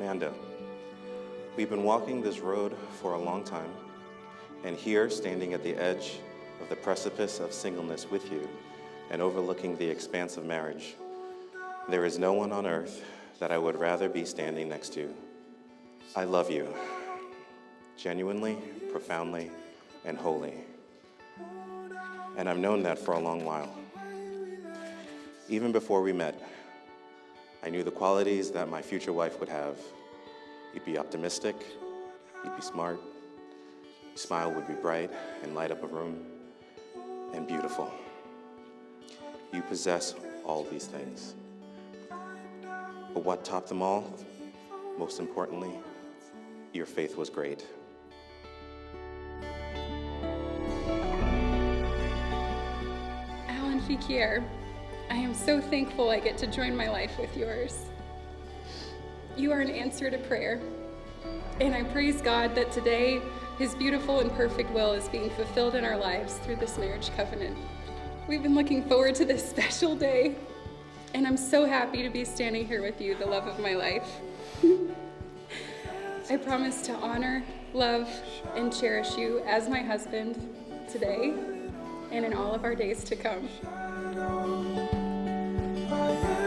Amanda. We've been walking this road for a long time, and here, standing at the edge of the precipice of singleness with you and overlooking the expanse of marriage, there is no one on earth that I would rather be standing next to. I love you, genuinely, profoundly, and wholly. And I've known that for a long while. Even before we met, I knew the qualities that my future wife would have. You'd be optimistic, you'd be smart, your smile would be bright and light up a room, and beautiful. You possess all these things. But what topped them all, most importantly, your faith was great. Alan Fequiere, I am so thankful I get to join my life with yours. You are an answer to prayer, and I praise God that today His beautiful and perfect will is being fulfilled in our lives through this marriage covenant. We've been looking forward to this special day, and I'm so happy to be standing here with you, the love of my life. I promise to honor, love, and cherish you as my husband today and in all of our days to come. Bye.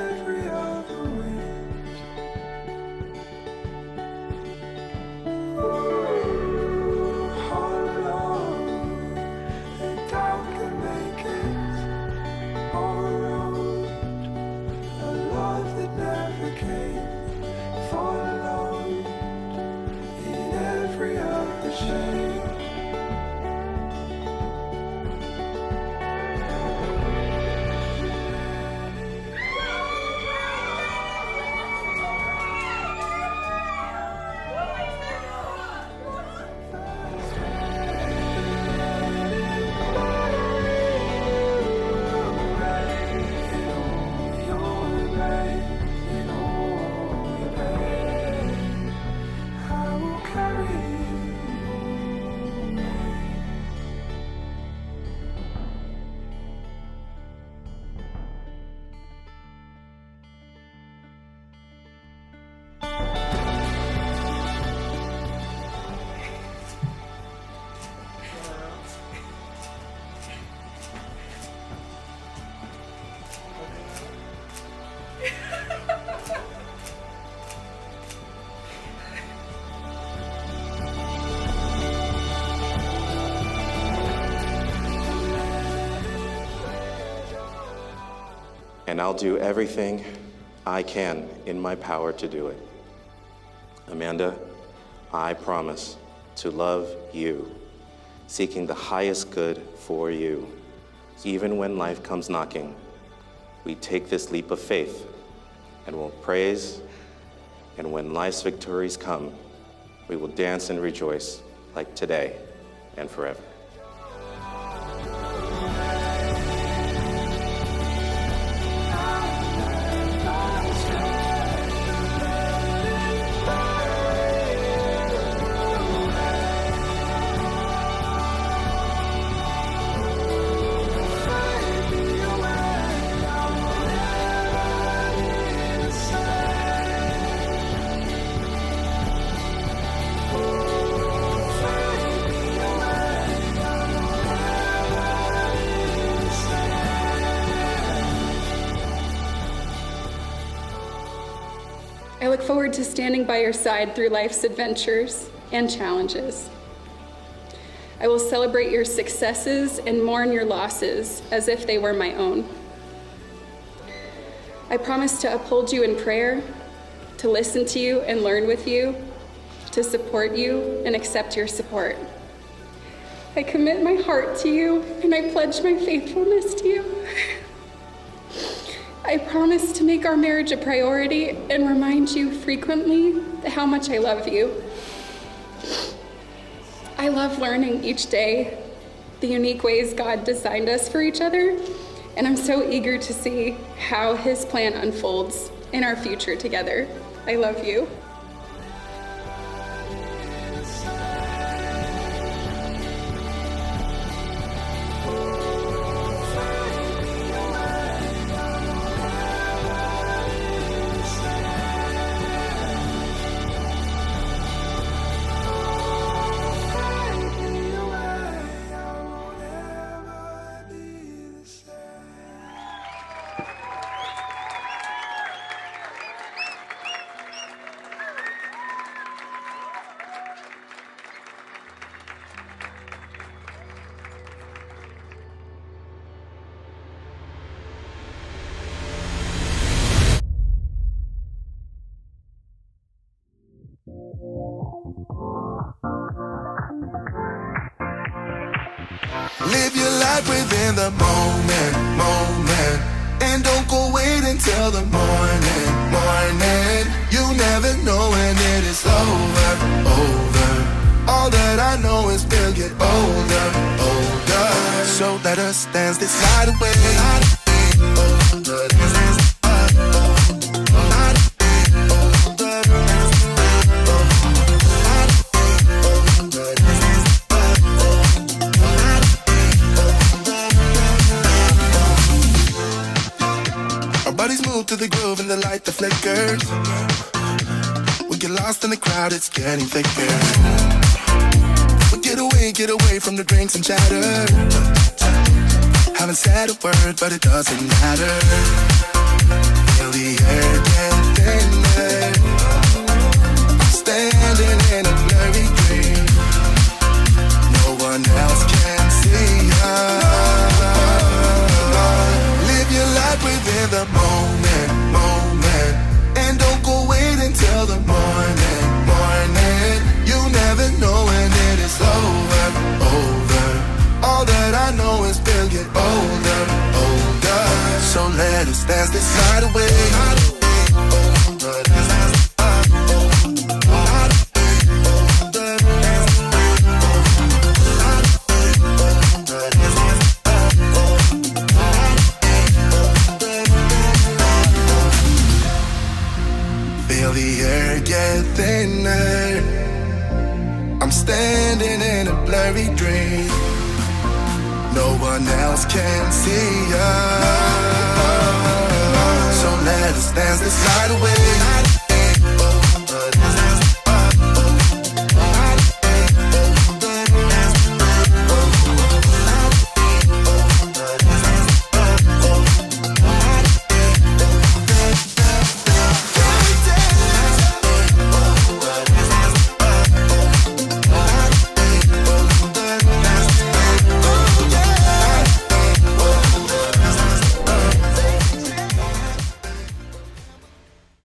and I'll do everything I can in my power to do it. Amanda, I promise to love you, seeking the highest good for you. Even when life comes knocking, we take this leap of faith and we'll praise, and when life's victories come, we will dance and rejoice like today and forever. Forward to standing by your side through life's adventures and challenges. I will celebrate your successes and mourn your losses as if they were my own. I promise to uphold you in prayer, to listen to you and learn with you, to support you and accept your support. I commit my heart to you and I pledge my faithfulness to you. I promise to make our marriage a priority and remind you frequently how much I love you. I love learning each day the unique ways God designed us for each other, and I'm so eager to see how His plan unfolds in our future together. I love you. Live your life within the moment, moment. And don't go wait until the morning, morning. You never know when it is over, over. All that I know is we'll get older, older. So let us dance this night away. Our to the groove and the light that flickers. We get lost in the crowd, it's getting thicker. We get away, get away from the drinks and chatter. Haven't said a word, but it doesn't matter. Feel the air Us dance this night away. Feel the air get thinner. I'm standing in a blurry dream. No one else can see us. Dance this night away.